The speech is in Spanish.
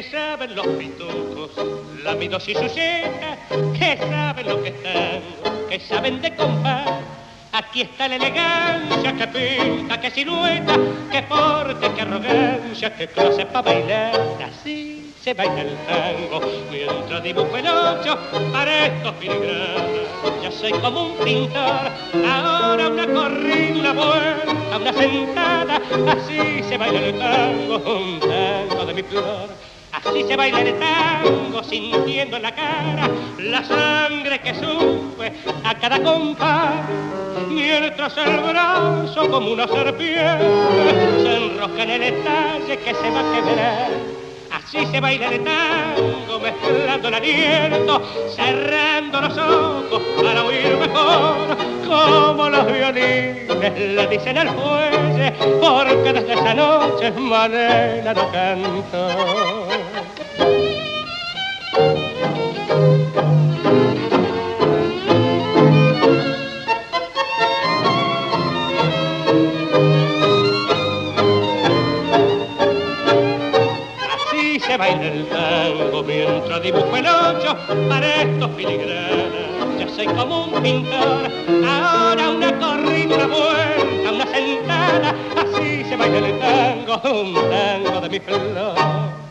saben los pitucos, lamidos y sujetas, que saben lo que están, que saben de compás. Aquí está la elegancia que pinta, que silueta, que porte, que arrogancia, que clase para bailar. Así se baila el tango, mientras dibujo el ocho para estos filigranas. Ya soy como un pintor, ahora una corrida, una vuelta, una sentada, así se baila el tango, un tango de mi flor. Así se baila el tango, sintiendo en la cara la sangre que sube a cada compás. Mientras el brazo como una serpiente se enrosca en el estalle que se va a quebrar. Así se baila el tango, mezclando el aliento, cerrando los ojos para oír mejor, como los violines le dicen al fuelle, porque desde esa noche manera no canto. Así se baila el tango mientras dibujo el ocho para estos filigranas. Soy como un pintor, ahora una corrida, una vuelta, una sentada. Así se baila el tango, un tango de mi flor.